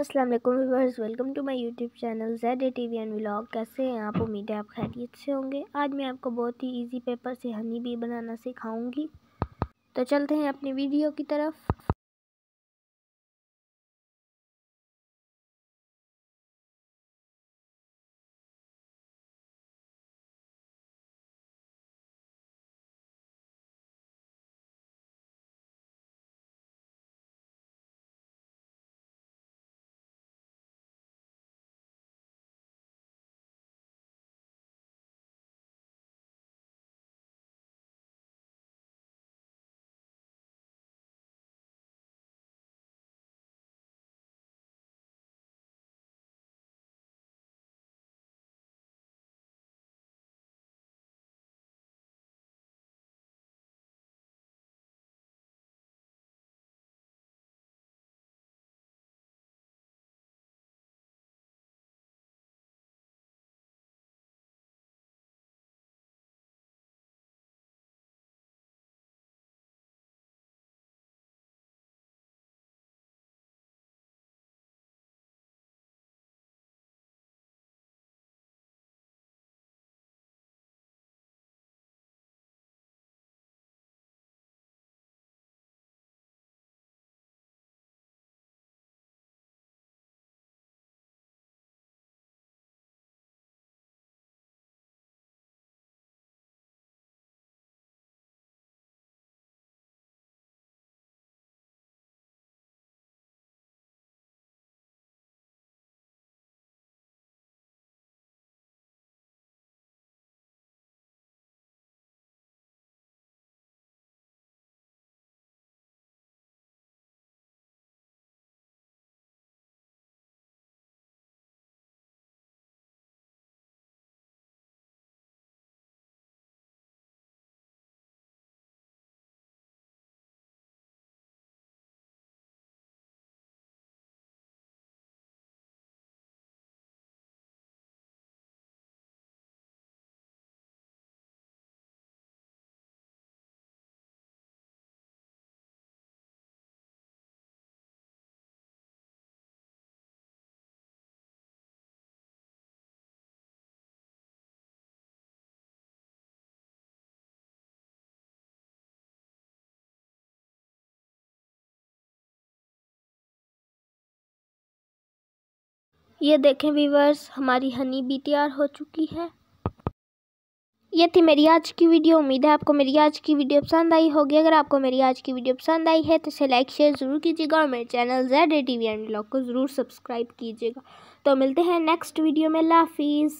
अस्सलाम वालेकुम viewers welcome to my YouTube channel Z A T V and vlog कैसे हैं आप? उम्मीद है आप खैरियत से होंगे। आज मैं आपको बहुत ही इजी पेपर से हनी बी बनाना सिखाऊँगी। तो चलते हैं अपनी वीडियो की तरफ़। ये देखें वीवर्स हमारी हनी भी तैयार हो चुकी है। ये थी मेरी आज की वीडियो। उम्मीद है आपको मेरी आज की वीडियो पसंद आई होगी। अगर आपको मेरी आज की वीडियो पसंद आई है तो इसे लाइक शेयर ज़रूर कीजिएगा और मेरे channel Z A T V and blog को ज़रूर सब्सक्राइब कीजिएगा। तो मिलते हैं नेक्स्ट वीडियो में। लाफिज़